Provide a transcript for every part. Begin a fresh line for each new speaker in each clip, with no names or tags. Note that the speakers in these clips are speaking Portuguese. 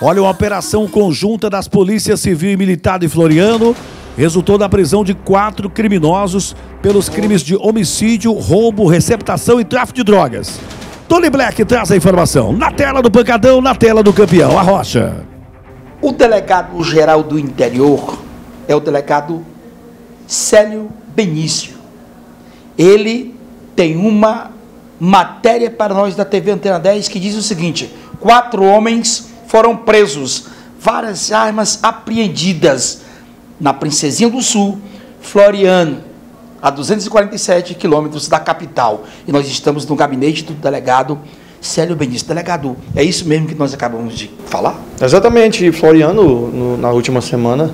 Olha, uma operação conjunta das polícias civil e militar de Floriano resultou na prisão de quatro criminosos pelos crimes de homicídio, roubo, receptação e tráfico de drogas. Tony Black traz a informação. Na tela do pancadão, na tela do campeão, a Rocha.
O delegado geral do interior é o delegado Célio Benício. Ele tem uma matéria para nós da TV Antena 10 que diz o seguinte: quatro homens foram presos, várias armas apreendidas na Princesinha do Sul, Floriano, a 247 quilômetros da capital. E nós estamos no gabinete do delegado Célio Benício. Delegado, é isso mesmo que nós acabamos de falar?
Exatamente. Floriano, no, na última semana,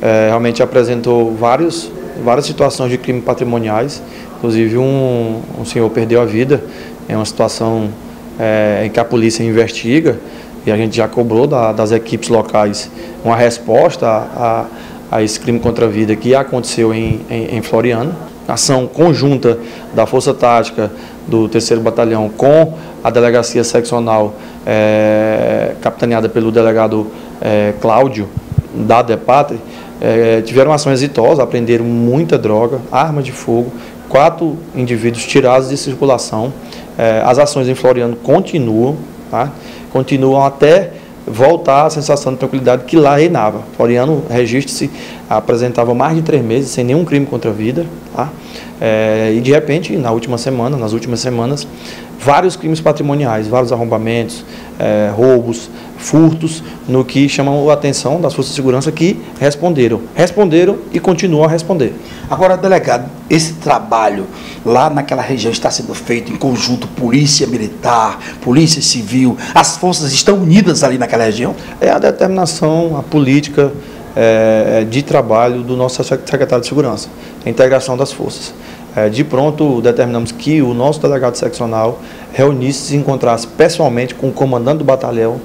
é, realmente apresentou vários, várias situações de crime patrimoniais. Inclusive, um, um senhor perdeu a vida. É uma situação é, em que a polícia investiga e a gente já cobrou da, das equipes locais uma resposta a, a, esse crime contra a vida que aconteceu em, em, em Floriano. Ação conjunta da Força Tática do 3 Batalhão com a Delegacia Seccional, é, capitaneada pelo delegado é, Cláudio, da DEPATRE, é, tiveram ações exitosas, apreenderam muita droga, armas de fogo, quatro indivíduos tirados de circulação. As ações em Floriano continuam, tá? Continuam até voltar a sensação de tranquilidade que lá reinava. Floriano, registre-se, apresentava mais de três meses sem nenhum crime contra a vida. Tá? É, e de repente, na última semana, nas últimas semanas, vários crimes patrimoniais, vários arrombamentos, é, roubos, furtos, no que chamam a atenção das forças de segurança que responderam. Responderam e continuam a responder.
Agora, delegado, esse trabalho lá naquela região está sendo feito em conjunto, polícia militar, polícia civil, as forças estão unidas ali naquela região?
É a determinação, a política é, de trabalho do nosso secretário de segurança, a integração das forças. É, de pronto, determinamos que o nosso delegado seccional reunisse, se encontrasse pessoalmente com o comandante do batalhão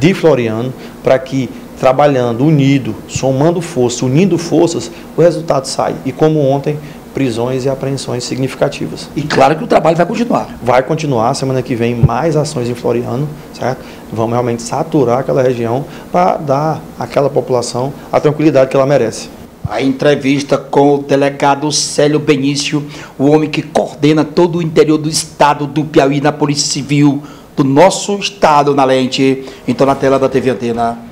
de Floriano, para que, trabalhando, unido, somando forças, unindo forças, o resultado sai. E como ontem, prisões e apreensões significativas.
E claro que o trabalho vai continuar.
Vai continuar, semana que vem mais ações em Floriano, certo? Vamos realmente saturar aquela região para dar àquela população a tranquilidade que ela merece.
A entrevista com o delegado Célio Benício, o homem que coordena todo o interior do estado do Piauí na Polícia Civil do nosso estado na lente. Então, na tela da TV Antena.